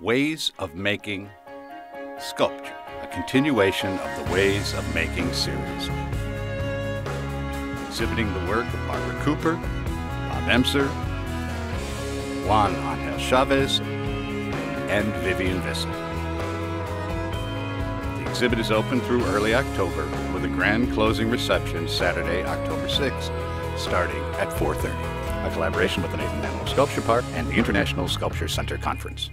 Ways of Making Sculpture, a continuation of the Ways of Making series. Exhibiting the work of Barbara Cooper, Bob Emser, Juan Angel Chavez, and Vivian Visser. The exhibit is open through early October with a grand closing reception Saturday, October 6th, starting at 4.30. A collaboration with the Nathan Manilow Sculpture Park and the International Sculpture Center Conference.